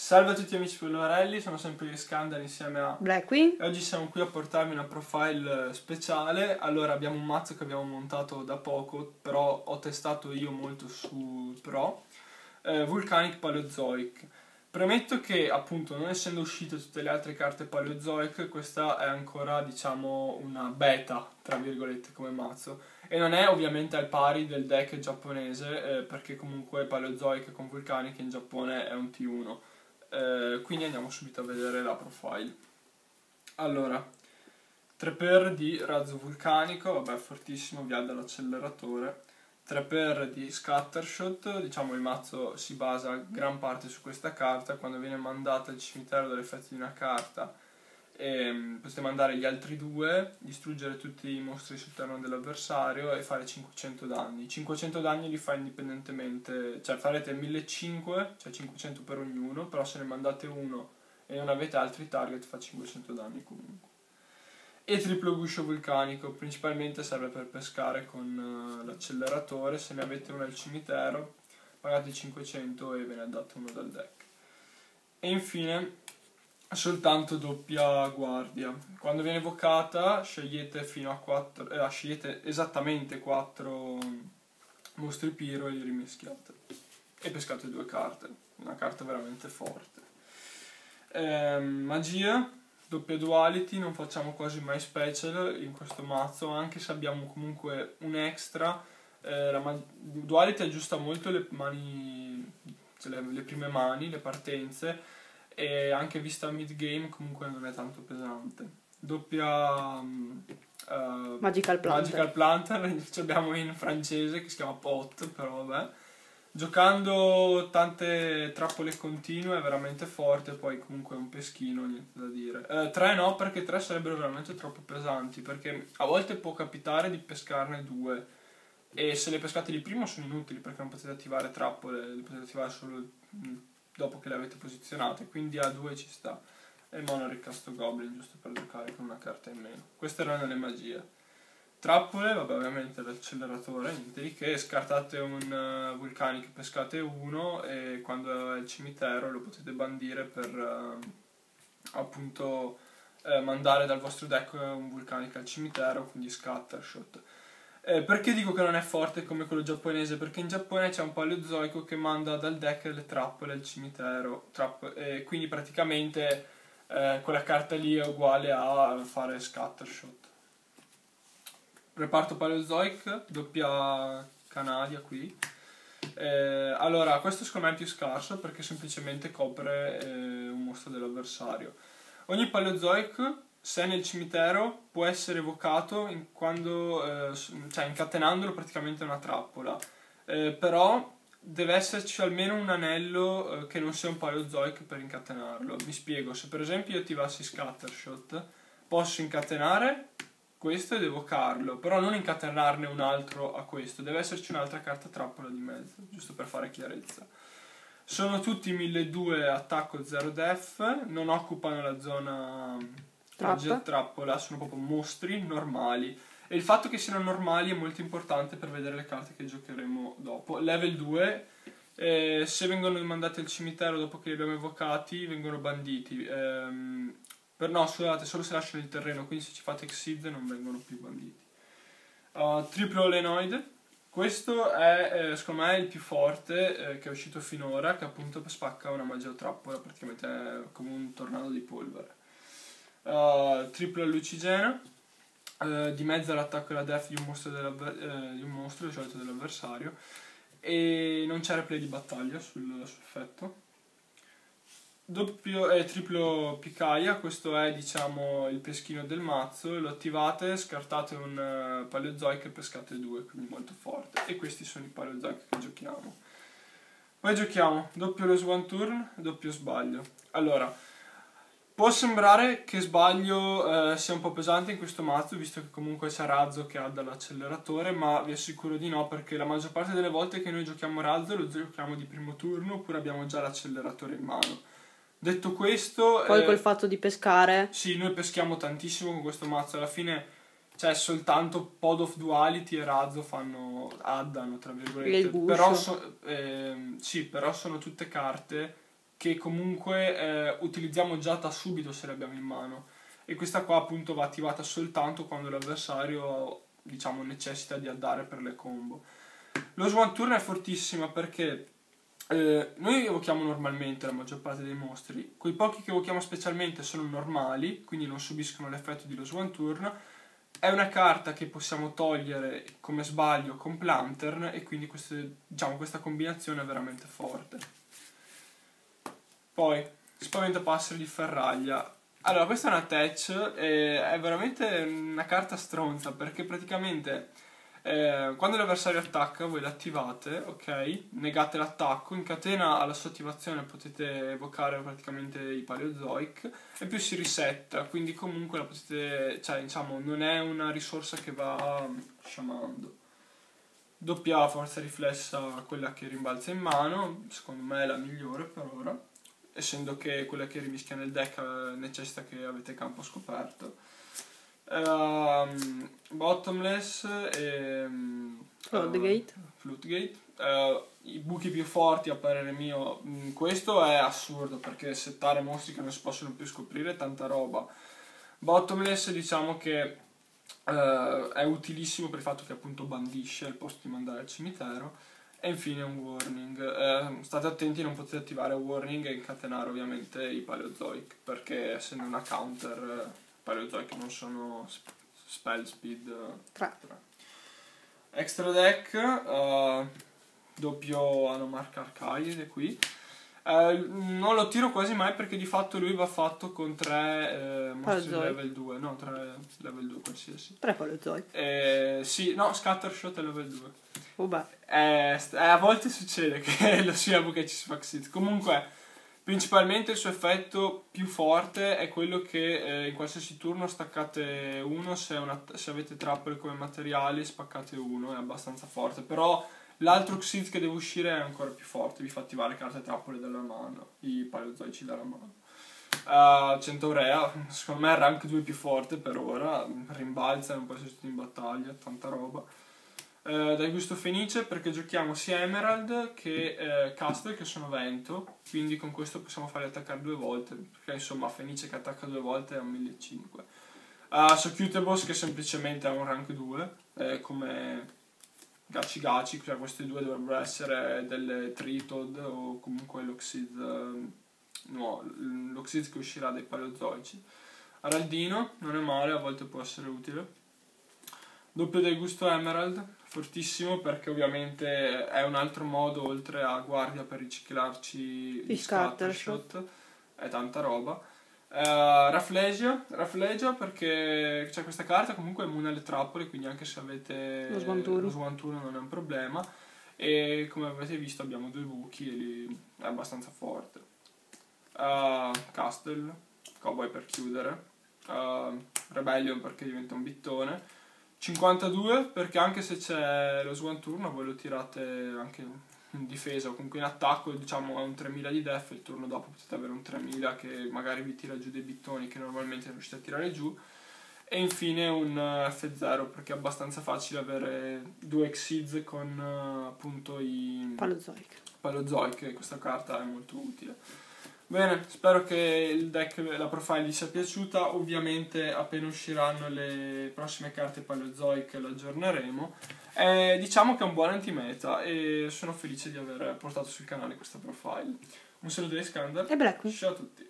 Salve a tutti amici polverelli, sono sempre io Scandal insieme a Blackwing. E oggi siamo qui a portarvi una profile speciale. Allora, abbiamo un mazzo che abbiamo montato da poco, però ho testato io molto su Pro, eh, Volcanic Paleozoic. Premetto che, appunto, non essendo uscite tutte le altre carte Paleozoic, questa è ancora, diciamo, una beta, tra virgolette, come mazzo. E non è ovviamente al pari del deck giapponese, eh, perché comunque Paleozoic con Volcanic in Giappone è un T1 eh, quindi andiamo subito a vedere la profile. Allora, 3x di razzo vulcanico, vabbè fortissimo, via dall'acceleratore. 3x di scattershot, diciamo il mazzo si basa gran parte su questa carta, quando viene mandata al cimitero dall'effetto di una carta e mm, potete mandare gli altri due, distruggere tutti i mostri sul terreno dell'avversario e fare 500 danni. 500 danni li fa indipendentemente, cioè farete 1500, cioè 500 per ognuno, però se ne mandate uno e non avete altri target fa 500 danni comunque. E triplo guscio vulcanico, principalmente serve per pescare con uh, l'acceleratore, se ne avete uno al cimitero pagate 500 e ve ne dato uno dal deck. E infine soltanto doppia guardia. Quando viene evocata scegliete fino a 4, eh, scegliete esattamente 4 mostri piro e li rimischiate. E pescate due carte, una carta veramente forte. Eh, magia, doppia duality, non facciamo quasi mai special in questo mazzo, anche se abbiamo comunque un extra. Eh, la duality aggiusta molto le mani, cioè le, le prime mani, le partenze e anche vista mid game comunque non è tanto pesante. Doppia uh, Magical Planter. Magical Planter, ci abbiamo in francese che si chiama Pot, però vabbè. Giocando tante trappole continue è veramente forte, poi comunque è un peschino, niente da dire. Eh, tre no, perché tre sarebbero veramente troppo pesanti, perché a volte può capitare di pescarne due e se le pescate di primo sono inutili perché non potete attivare trappole, le potete attivare solo dopo che le avete posizionate, quindi a 2 ci sta. E Monarch Casto Goblin, giusto per giocare con una carta in meno. Queste erano le magie. Trappole, vabbè ovviamente l'acceleratore, niente di che, scartate un uh, Vulcanic, pescate uno e quando è il cimitero lo potete bandire per uh, appunto uh, mandare dal vostro deck un Vulcanic al cimitero, quindi Scattershot. Eh, perché dico che non è forte come quello giapponese? Perché in Giappone c'è un paleozoico che manda dal deck le trappole al cimitero, trapp- e quindi praticamente eh, quella carta lì è uguale a fare scattershot. Reparto paleozoic, doppia canadia qui. Eh, allora, questo secondo me è più scarso perché semplicemente copre eh, un mostro dell'avversario. Ogni paleozoic se nel cimitero può essere evocato in quando, eh, cioè incatenandolo praticamente una trappola, eh, però deve esserci almeno un anello eh, che non sia un paleozoic per incatenarlo. Mi spiego, se per esempio io attivassi Scattershot, posso incatenare questo ed evocarlo, però non incatenarne un altro a questo, deve esserci un'altra carta trappola di mezzo, giusto per fare chiarezza. Sono tutti 1200 attacco 0 def, non occupano la zona Trap. trappola sono proprio mostri normali. E il fatto che siano normali è molto importante per vedere le carte che giocheremo dopo. Level 2, eh, se vengono mandati al cimitero dopo che li abbiamo evocati, vengono banditi. Ehm, per, no, scusate, solo se lasciano il terreno, quindi se ci fate Xyz non vengono più banditi. Uh, triplo Lenoid. Questo è, eh, secondo me, il più forte eh, che è uscito finora, che appunto spacca una magia trappola, praticamente è come un tornado di polvere uh, triplo lucigena, uh, di mezzo all'attacco e alla def di un mostro, uh, di un mostro solito dell'avversario, e non c'è replay di battaglia sul, sul effetto. Doppio, eh, triplo picaia, questo è diciamo il peschino del mazzo, lo attivate, scartate un uh, paleozoic e pescate due, quindi molto forte. E questi sono i paleozoic che giochiamo. Poi giochiamo doppio lo swan turn, doppio sbaglio. Allora, Può sembrare che sbaglio eh, sia un po' pesante in questo mazzo, visto che comunque c'è Razzo che ha dall'acceleratore, ma vi assicuro di no, perché la maggior parte delle volte che noi giochiamo Razzo lo giochiamo di primo turno oppure abbiamo già l'acceleratore in mano. Detto questo... Poi eh, col fatto di pescare... Sì, noi peschiamo tantissimo con questo mazzo, alla fine cioè soltanto Pod of Duality e Razzo fanno addano, tra virgolette. Però, so, eh, sì, però sono tutte carte che comunque eh, utilizziamo già da subito se le abbiamo in mano e questa qua appunto va attivata soltanto quando l'avversario diciamo necessita di andare per le combo. Lo Swan Turn è fortissima perché eh, noi evochiamo normalmente la maggior parte dei mostri, quei pochi che evochiamo specialmente sono normali, quindi non subiscono l'effetto di lo Swan Turn. È una carta che possiamo togliere come sbaglio con Plantern e quindi queste, diciamo, questa combinazione è veramente forte. Poi, Spaventa Passeri di Ferraglia. Allora, questa è una touch e è veramente una carta stronza perché praticamente eh, quando l'avversario attacca voi l'attivate, ok? Negate l'attacco, in catena alla sua attivazione potete evocare praticamente i Paleozoic e più si risetta, quindi comunque la potete, cioè diciamo non è una risorsa che va sciamando. Doppia forza riflessa quella che rimbalza in mano, secondo me è la migliore per ora, essendo che quella che rimischia nel deck eh, necessita che avete campo scoperto. Um, bottomless e um, Floodgate. Uh, Floodgate. Uh, I buchi più forti a parere mio, um, questo è assurdo perché settare mostri che non si possono più scoprire è tanta roba. Bottomless diciamo che uh, è utilissimo per il fatto che appunto bandisce al posto di mandare al cimitero. E infine un warning. Eh, state attenti, non potete attivare warning e incatenare ovviamente i paleozoic perché essendo una counter Paleozoic non sono spell speed 3. Extra deck, uh, doppio Anomark Arcaide qui. Uh, non lo tiro quasi mai perché di fatto lui va fatto con 3 eh, mostri level 2, no 3 level 2 qualsiasi. 3 Paleozoic. Eh, sì, no, Scattershot è level 2. Oh eh, a volte succede che lo sia perché ci si fa xit. Comunque Principalmente il suo effetto più forte è quello che eh, in qualsiasi turno staccate uno, se, una, se, avete trappole come materiali spaccate uno, è abbastanza forte, però l'altro Xyz che deve uscire è ancora più forte, vi fa attivare carte trappole dalla mano, i paleozoici dalla mano. Uh, Centaurea, secondo me è il rank 2 più forte per ora, rimbalza, non può essere in battaglia, tanta roba eh, dal gusto fenice perché giochiamo sia Emerald che eh, Castle che sono vento, quindi con questo possiamo farli attaccare due volte, perché insomma fenice che attacca due volte è un 1500. Uh, Socutebos che semplicemente ha un rank 2, eh, come Gachi Gachi, cioè questi due dovrebbero essere delle Tritod o comunque l'Oxid, eh, no, l'Oxid che uscirà dai Paleozoici. Araldino non è male, a volte può essere utile. Doppio del gusto Emerald, fortissimo perché ovviamente è un altro modo oltre a guardia per riciclarci gli scattershot è tanta roba uh, Rafflesia Rafflesia perché c'è questa carta comunque è immune alle trappole quindi anche se avete lo swanturno. lo swanturno non è un problema. E come avete visto abbiamo due buchi e lì è abbastanza forte. Uh, Castle Cowboy per chiudere. Uh, Rebellion perché diventa un bittone. 52 perché anche se c'è lo swan turno voi lo tirate anche in difesa o comunque in attacco diciamo a un 3000 di def il turno dopo potete avere un 3000 che magari vi tira giù dei bittoni che normalmente non riuscite a tirare giù. E infine un eh, F0 perché è abbastanza facile avere due Xyz con uh, appunto i Palozoic Palozoic e questa carta è molto utile Bene, spero che il deck, la profile vi sia piaciuta, ovviamente appena usciranno le prossime carte Paleozoic lo aggiorneremo. Eh, diciamo che è un buon antimeta e sono felice di aver portato sul canale questa profile. Un saluto da Iskander. E Black. Ciao a tutti.